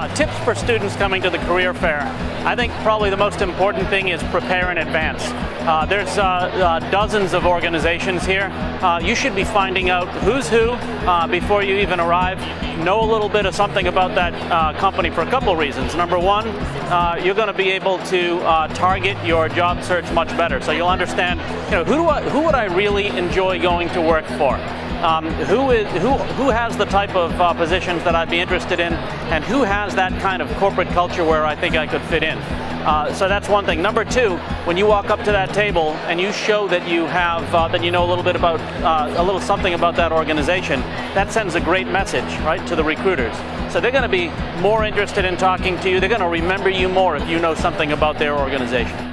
Uh, tips for students coming to the career fair. I think probably the most important thing is prepare in advance. Uh, there's uh, uh, dozens of organizations here. Uh, you should be finding out who's who uh, before you even arrive. Know a little bit of something about that uh, company for a couple reasons. Number one, you're going to be able to target your job search much better. So you'll understand, you know, who, I, who would I really enjoy going to work for? Um, who, is, who, who has the type of uh, positions that I'd be interested in, and who has that kind of corporate culture where I think I could fit in. Uh, so that's one thing. Number two, when you walk up to that table and you show that you have uh, that you know a little bit about uh, a little something about that organization, that sends a great message, right, to the recruiters. So they're going to be more interested in talking to you. They're going to remember you more if you know something about their organization.